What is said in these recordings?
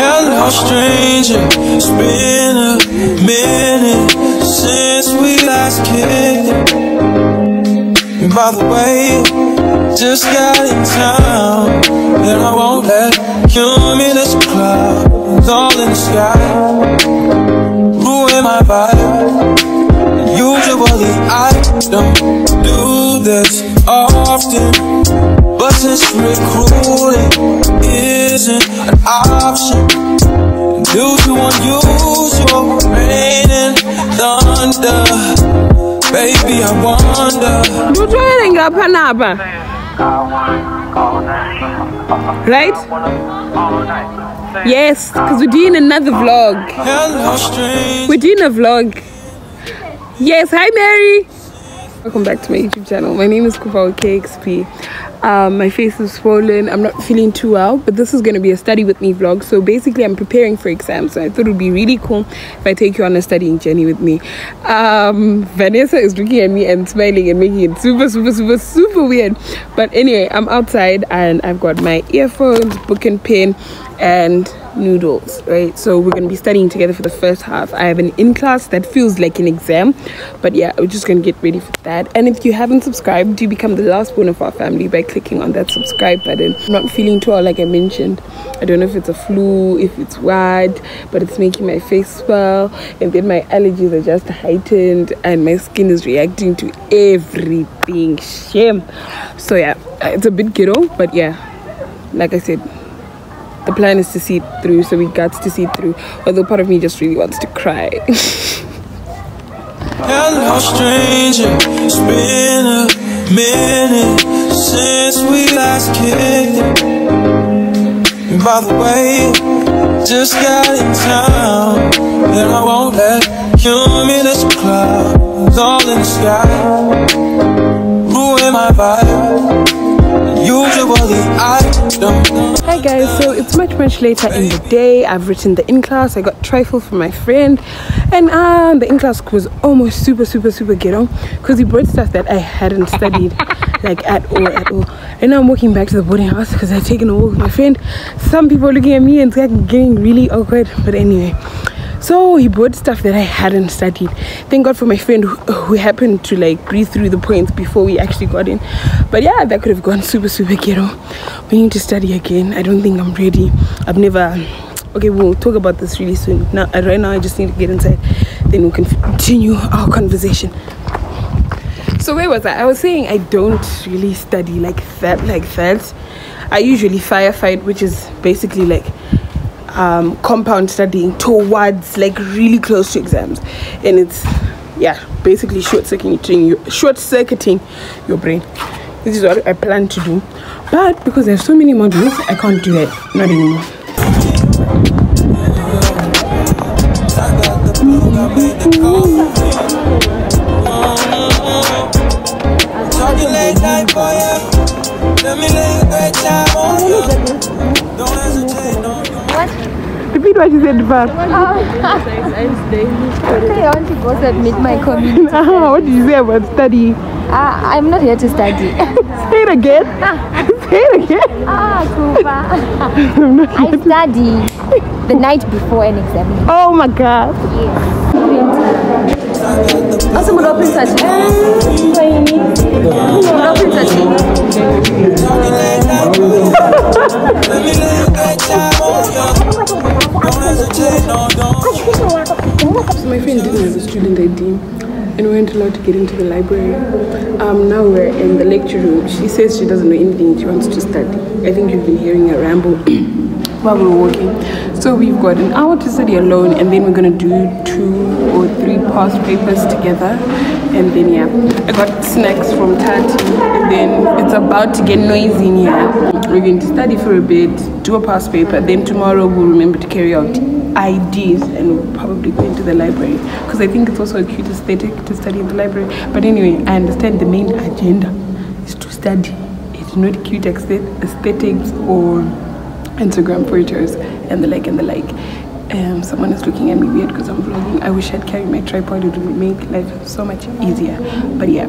Hello, stranger. It's been a minute since we last kicked. And by the way, just got in town, and I won't let cumulus clouds all in the sky ruin my vibe. I don't do this often, but since recruiting isn't an option, due to unusual rain and thunder, baby I wonder. Ndutwele ngapha napa. Right? Yes, because we're doing another vlog. We're doing a vlog. Yes, hi Mary. Welcome back to my YouTube channel. My name is Kufao KXP. Um, my face is swollen. I'm not feeling too well, but this is going to be a study with me vlog. So basically, I'm preparing for exams. So I thought it would be really cool if I take you on a studying journey with me. Um, Vanessa is looking at me and smiling and making it super, super, super, super weird. But anyway, I'm outside and I've got my earphones, book and pen, and noodles right? So we're going to be studying together for the first half. I have an in class that feels like an exam but yeah we're just going to get ready for that. And if you haven't subscribed do become the last one of our family by clicking on that subscribe button. I'm not feeling too well like i mentioned. I don't know if it's a flu if it's what but it's making my face swell and then my allergies are just heightened and my skin is reacting to everything. Shame. So yeah it's a bit ghetto but yeah like i said the plan is to see it through, so we got to see it through. Although part of me just really wants to cry. Hello, stranger. It's been a minute since we last kicked. And by the way, just got in town, and I won't let cumulus clouds all in the sky ruin my vibe. Hi guys, so it's much much later in the day. I've written the in class. I got trifle from my friend, and uh, the in class was almost super super super ghetto because he brought stuff that I hadn't studied like at all at all. And now I'm walking back to the boarding house because I've taken a walk with my friend. Some people are looking at me and it's like getting really awkward. But anyway. So he brought stuff that I hadn't studied. Thank God for my friend who, who happened to like breathe through the points before we actually got in. But yeah, that could have gone super super ghetto. We need to study again. I don't think I'm ready. I've never. Okay, we'll talk about this really soon. Now, uh, right now, I just need to get inside. Then we can continue our conversation. So where was I? I was saying I don't really study like that, like that. I usually firefight, which is basically like um, compound studying towards like really close to exams, and it's yeah, basically short circuiting you, short circuiting your brain. This is what I plan to do, but because there's so many modules, I can't do it. Not anymore. Talking late night for ya. Let me lay a great time on ya. Don't hesitate, no, no. Repeat what you said first. I want to go submit my community. Ah, what did you say about study? Uh, I'm not here to study. Say it again. Say it again. ah, Kupa. I study the night before an exam. Oh my god. Also, I'm open touch. open touch. ID and we weren't allowed to get into the library. Um, now we're in the lecture room. She says she doesn't know anything. She wants to study. I think you've been hearing her ramble while we were walking. So we've got an hour to study alone and then we're gonna do two or three past papers together. And then yeah, I got snacks from Tati. And then it's about to get noisy in here. We're going to study for a bit, do a past paper. Then tomorrow we'll remember to carry out IDs and we'll probably go into the library because I think it's also a cute aesthetic to study in the library. But anyway, I understand the main agenda is to study. It's not cute aesthet- aesthetics or Instagram photos and the like and the like. Um, someone is looking at me weird because I'm vlogging. I wish I'd carry my tripod. It would make life so much easier. But yeah.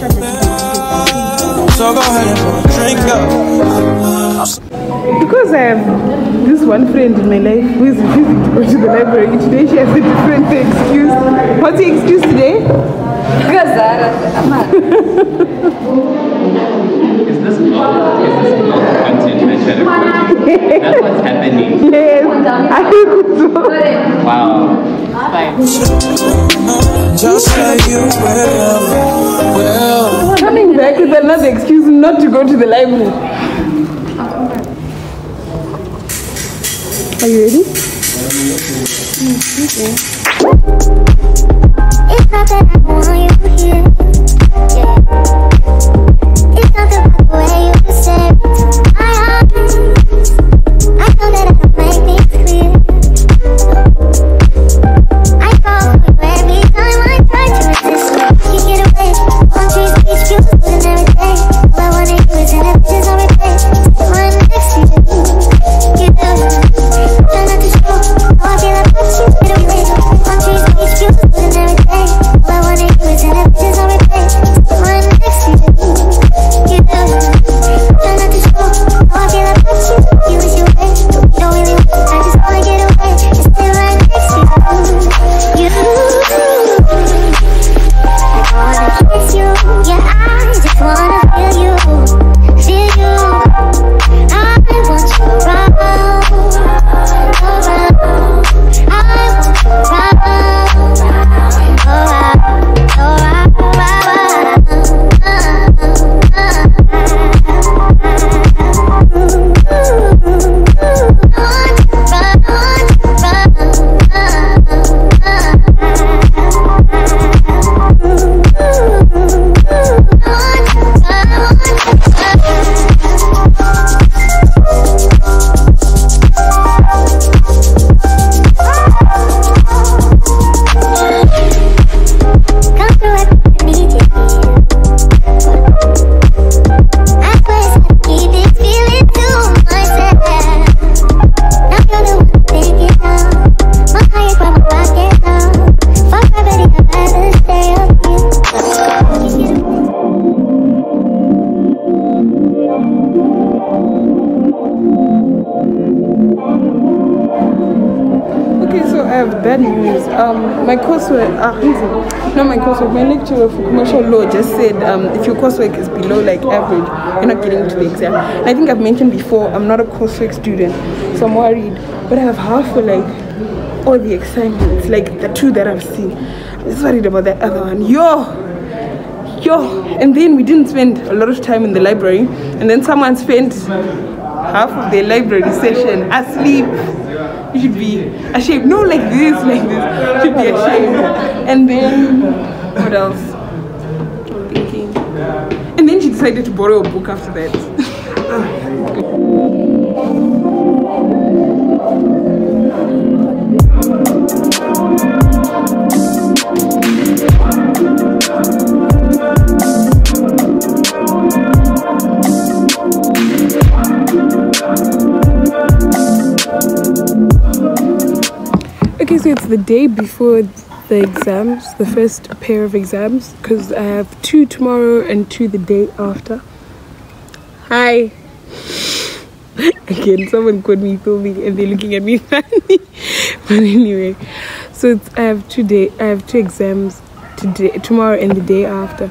Just So go ahead and drink up. Because I have this one friend in my life who is refusing to go to the library, today she has a different excuse. What's the excuse today? Is this vlog? Is this vlog content I should have put? That's what's happening. Yes, I think so. Wow. Just say you will, will. Coming back with another excuse not to go to the library. Are you ready? It's not that I want you here. Yeah. It's not the way you say bad news. Um, my coursework, ah, easy. No, my coursework, my lecturer for commercial law just said um, if your coursework is below like average, you're not getting to the exam. I think I've mentioned before, I'm not a coursework student, so I'm worried. But I have half for like all the assignments, like the two that I've seen. I'm just worried about that other one. Yo! Yo! And then we didn't spend a lot of time in the library, and then someone spent half of the library session asleep. You should be ashamed. No, like this, like this. You should be ashamed. And then, what else? I'm thinking. And then she decided to borrow a book after that. Okay, so it's the day before the exams, the first pair of exams, because I have two tomorrow and two the day after. Hi. Again, someone caught me filming and they're looking at me funny. but anyway, so I have two day, I have two exams today, tomorrow and the day after.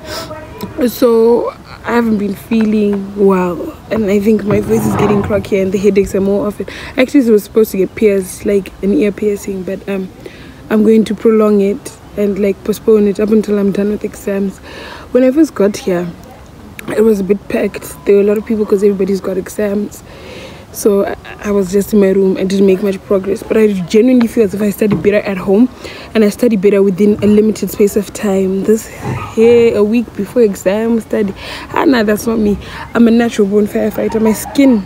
So I haven't been feeling well, and I think my voice is getting croaky and the headaches are more often. Actually, I was supposed to get pierced, like an ear piercing, but um, I'm going to prolong it and like postpone it up until I'm done with exams. When I first got here, it was a bit packed. There were a lot of people because everybody's got exams. So I, was just in my room. I didn't make much progress, but I genuinely feel as if I study better at home, and I study better within a limited space of time. This here a week before exam study, ah nah, that's not me. I'm a natural born firefighter. My skin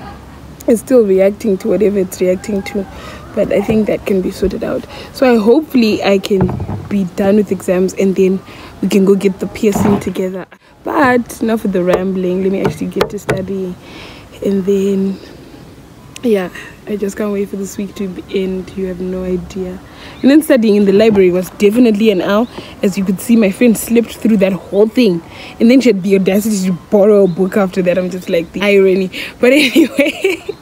is still reacting to whatever it's reacting to, but I think that can be sorted out. So I hopefully I can be done with exams and then we can go get the piercing together. But enough with the rambling. Let me actually get to study. and then yeah i just can't wait for this week to end. You have no idea. And then studying in the library was definitely an hour as you could see my friend slipped through that whole thing. And then she had the audacity to borrow a book after that. I'm just like the irony. But anyway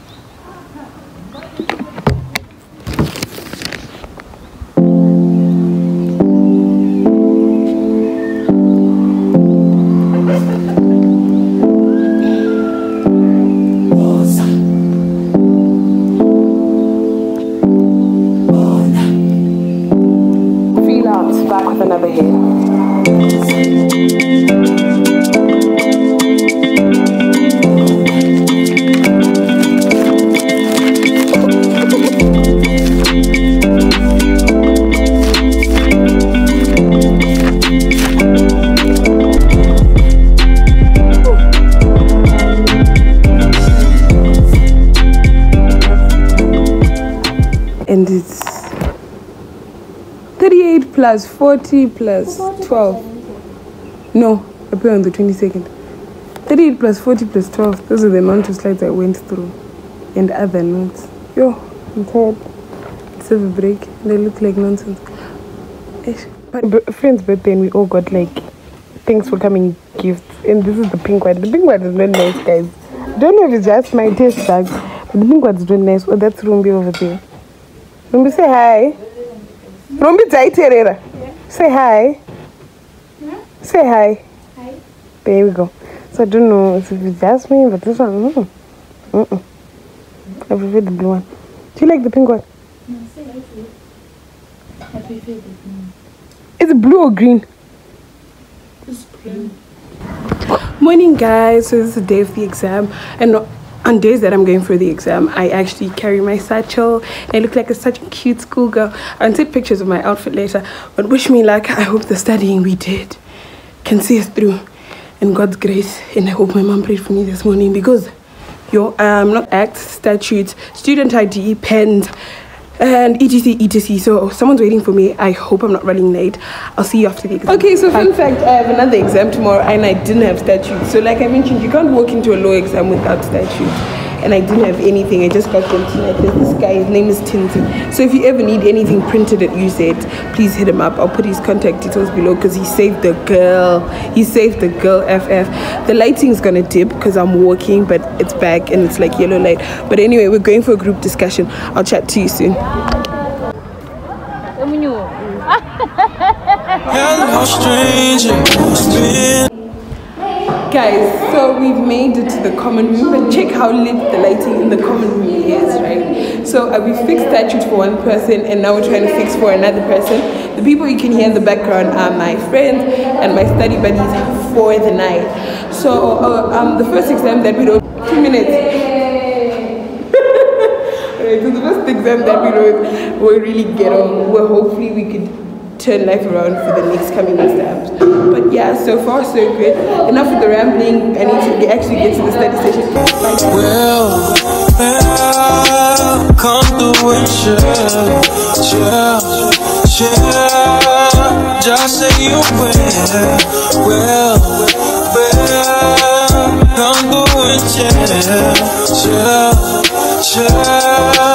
plus 40 plus 12 no I put on the 22nd 38 plus 40 plus 12 those are the amount of slides I went through and other notes. Yo I'm tired. Let's have a break. They look like nonsense. My friend's birthday and we all got like things for coming gifts. And this is the pink one the pink one is not nice guys. Don't know if it's just my taste but the pink one's not nice. Oh that's Rumbi over there. Rumbi say hi Rumbi Taiterera. Say hi. Say hi. Hi. There we go. So I don't know if it's Jasmine, but this one, mm. Mm-mm. I prefer the blue one. Do you like the pink one? It's blue or green? It's blue morning, guys. So this is the day of the exam, and on days that I'm going for the exam, I actually carry my satchel. I look like a, such a cute schoolgirl. I'll take pictures of my outfit later. But wish me luck. I hope the studying we did can see us through, in God's grace. And I hope my mom prayed for me this morning because your um not act statutes, student ID, pens. And etc etc. So someone's waiting for me. I hope I'm not running late. I'll see you after the exam. Okay, so fun fact: I have another exam tomorrow, and I didn't have statutes. So like I mentioned, you can't walk into a law exam without statutes. And I didn't have anything. I just got them tonight. There's this guy. His name is Tintin. So if you ever need anything printed at UZ, please hit him up. I'll put his contact details below because he saved the girl. He saved the girl. FF. The lighting's gonna dip because I'm walking, but it's back and it's like yellow light. But anyway, we're going for a group discussion. I'll chat to you soon. Hello, stranger. Guys, so we've made it to the common room, and check how lit the lighting in the common room is, right? So uh, we fixed statutes for one person, and now we're trying to fix for another person. The people you can hear in the background are my friends and my study buddies for the night. So uh, um, the first exam that we wrote, two minutes. So the first exam that we wrote were really ghetto. Where hopefully we could turn life around for the next coming exams. Yeah, so far so good. Enough with the rambling. I need to actually get to the study well, well, come through and chill, chill, chill. Just say you will, will, will. Come through and chill, chill, chill.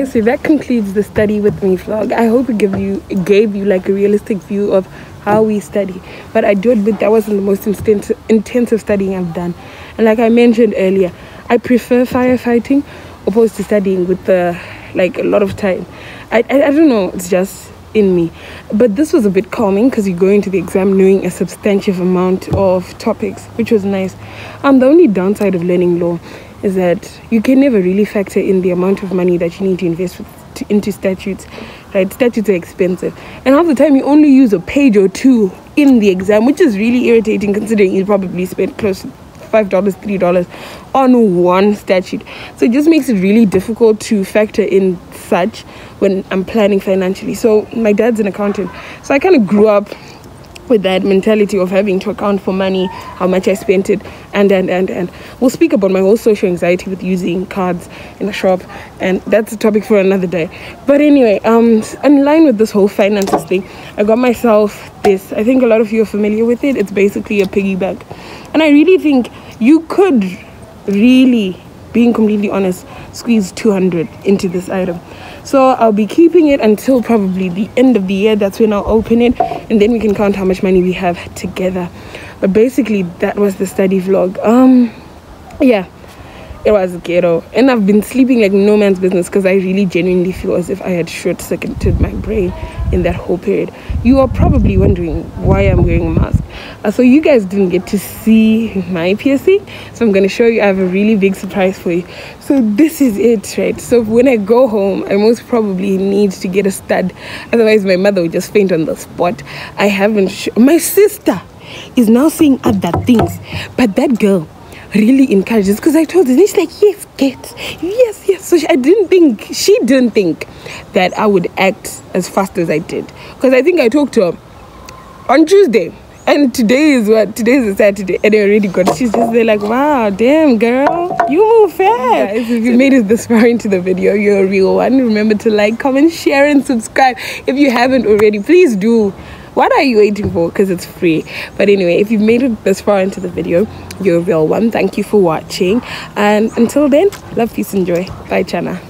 Guys, so that concludes the study with me vlog. I hope it gave you it gave you like a realistic view of how we study. But I do admit that wasn't the most intensive intensive studying I've done. And like I mentioned earlier, I prefer firefighting opposed to studying with the like a lot of time. I I, I don't know, it's just in me. But this was a bit calming because you go into the exam knowing a substantial amount of topics, which was nice. Um, the only downside of learning law is that you can never really factor in the amount of money that you need to invest to, into statutes. Right, statutes are expensive, and half the time you only use a page or two in the exam, which is really irritating considering you probably spent close to five dollars, three dollars on one statute. So it just makes it really difficult to factor in such when I'm planning financially. So my dad's an accountant, so I kind of grew up with that mentality of having to account for money, how much I spent it, and and and and we'll speak about my whole social anxiety with using cards in a shop, and that's a topic for another day. But anyway, um, in line with this whole finances thing, I got myself this. I think a lot of you are familiar with it. It's basically a piggy bank, and I really think you could really, being completely honest, squeeze 200 into this item. So I'll be keeping it until probably the end of the year. That's when I'll open it, and then we can count how much money we have together. But basically, that was the study vlog. Um, yeah, it was ghetto, and I've been sleeping like no man's business because I really genuinely feel as if I had short circuited my brain in that whole period. You are probably wondering why I'm wearing a mask. Uh, so you guys didn't get to see my piercing, so I'm gonna show you. I have a really big surprise for you. So this is it, right? So when I go home, I most probably need to get a stud. Otherwise, my mother would just faint on the spot. I haven't. My sister is now saying other things, but that girl really encourages because I told her, and she's like, yes, get, yes, yes. So she, I didn't think, she didn't think that I would act as fast as I did. Because I think I talked to her on Tuesday. And today is what? Today is a Saturday. And I already got She's just there like, wow, damn, girl. You move fast. Guys, if you made it this far into the video, you're a real one. Remember to like, comment, share, and subscribe. If you haven't already, please do what are you waiting for? Because it's free. But anyway if you've made it this far into the video you're a real one. Thank you for watching. And until then love peace and joy. Bye chana